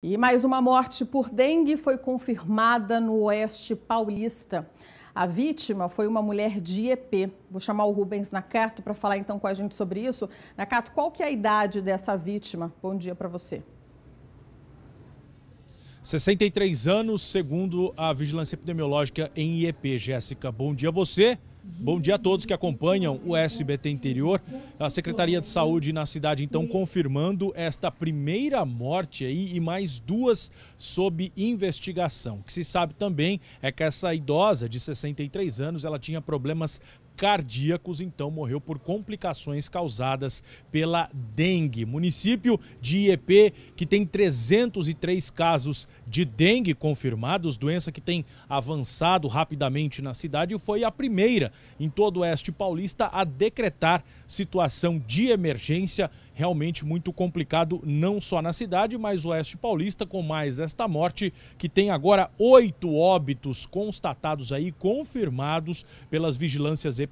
E mais uma morte por dengue foi confirmada no Oeste Paulista. A vítima foi uma mulher de IEP. Vou chamar o Rubens Nakato para falar então com a gente sobre isso. Nakato, qual que é a idade dessa vítima? Bom dia para você. 63 anos, segundo a Vigilância Epidemiológica em IEP. Jéssica, bom dia a você. Bom dia a todos que acompanham o SBT Interior. A Secretaria de Saúde na cidade, então, confirmando esta primeira morte aí e mais duas sob investigação. O que se sabe também é que essa idosa de 63 anos, ela tinha problemas cardíacos, então morreu por complicações causadas pela dengue. Município de IEP, que tem 303 casos de dengue confirmados, doença que tem avançado rapidamente na cidade e foi a primeira em todo o oeste paulista a decretar situação de emergência, realmente muito complicado, não só na cidade, mas o oeste paulista, com mais esta morte, que tem agora oito óbitos constatados aí, confirmados pelas vigilâncias epidemiológicas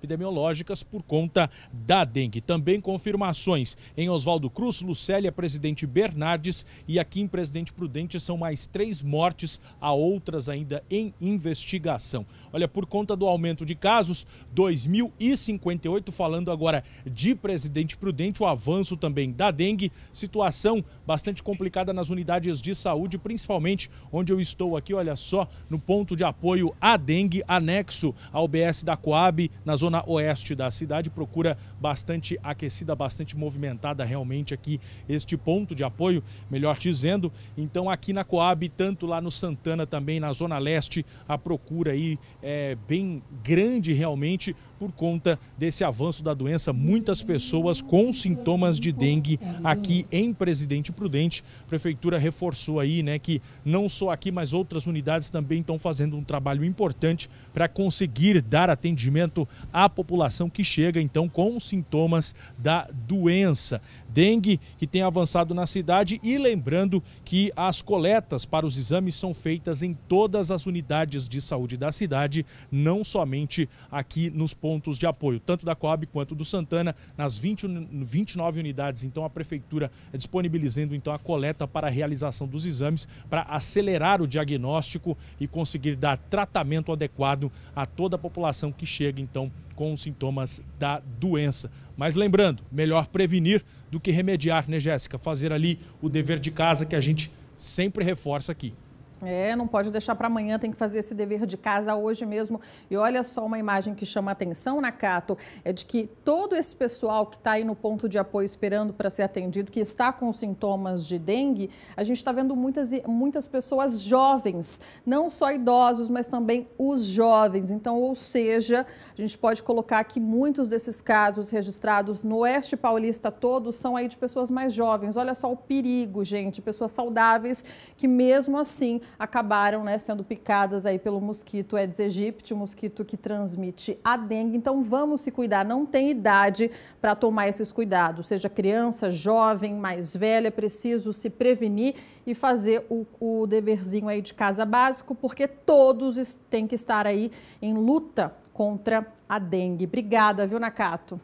por conta da dengue. Também confirmações em Oswaldo Cruz, Lucélia, Presidente Bernardes e aqui em Presidente Prudente são mais três mortes, há outras ainda em investigação. Olha, por conta do aumento de casos, 2.058, falando agora de Presidente Prudente, o avanço também da dengue, situação bastante complicada nas unidades de saúde, principalmente onde eu estou aqui, olha só, no ponto de apoio à dengue, anexo ao BS da Coab, na zona zona oeste da cidade, procura bastante aquecida, bastante movimentada realmente aqui este ponto de apoio, melhor dizendo. Então aqui na Coab, tanto lá no Santana também na zona leste, a procura aí é bem grande realmente por conta desse avanço da doença. Muitas pessoas com sintomas de dengue aqui em Presidente Prudente. A prefeitura reforçou aí, né, que não só aqui, mas outras unidades também estão fazendo um trabalho importante para conseguir dar atendimento à população que chega então com sintomas da doença. Dengue que tem avançado na cidade e lembrando que as coletas para os exames são feitas em todas as unidades de saúde da cidade, não somente aqui nos pontos de apoio, tanto da Coab quanto do Santana, nas 20, 29 unidades. Então a prefeitura é disponibilizando então a coleta para a realização dos exames para acelerar o diagnóstico e conseguir dar tratamento adequado a toda a população que chega então com os sintomas da doença. Mas lembrando, melhor prevenir do que remediar, né, Jéssica? Fazer ali o dever de casa que a gente sempre reforça aqui. É, não pode deixar para amanhã, tem que fazer esse dever de casa hoje mesmo. E olha só uma imagem que chama atenção, Nakato, é de que todo esse pessoal que está aí no ponto de apoio esperando para ser atendido, que está com sintomas de dengue, a gente está vendo muitas, muitas pessoas jovens, não só idosos, mas também os jovens. Então, ou seja, a gente pode colocar que muitos desses casos registrados no Oeste Paulista todos são aí de pessoas mais jovens. Olha só o perigo, gente, pessoas saudáveis que mesmo assim acabaram né, sendo picadas aí pelo mosquito Aedes aegypti, o mosquito que transmite a dengue. Então vamos se cuidar, não tem idade para tomar esses cuidados, seja criança, jovem, mais velha, é preciso se prevenir e fazer o, o deverzinho aí de casa básico, porque todos têm que estar aí em luta contra a dengue. Obrigada, viu, Nakato?